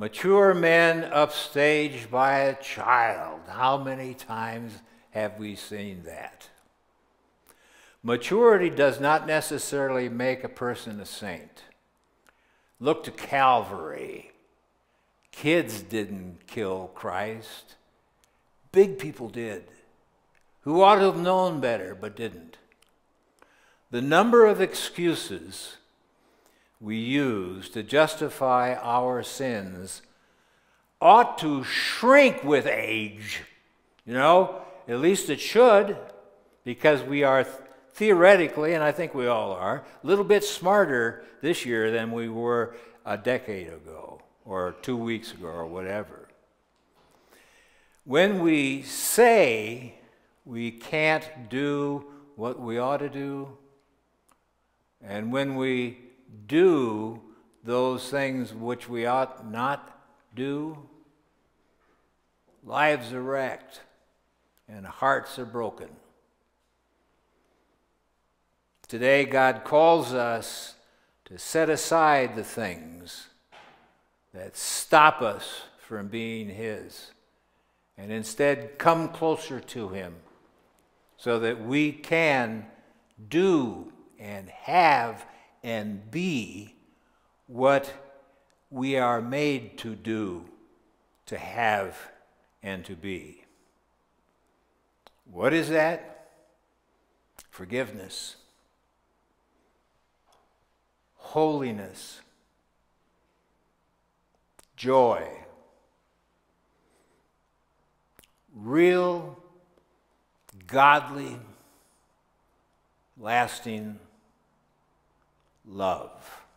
Mature men upstaged by a child. How many times have we seen that? Maturity does not necessarily make a person a saint. Look to Calvary. Kids didn't kill Christ, big people did, who ought to have known better but didn't. The number of excuses we use to justify our sins ought to shrink with age. You know, at least it should, because we are theoretically, and I think we all are, a little bit smarter this year than we were a decade ago or two weeks ago or whatever. When we say we can't do what we ought to do, and when we do those things which we ought not do, lives are wrecked and hearts are broken. Today, God calls us to set aside the things that stop us from being His and instead come closer to Him so that we can do and have and be what we are made to do, to have, and to be. What is that? Forgiveness holiness, joy, real, godly, lasting love.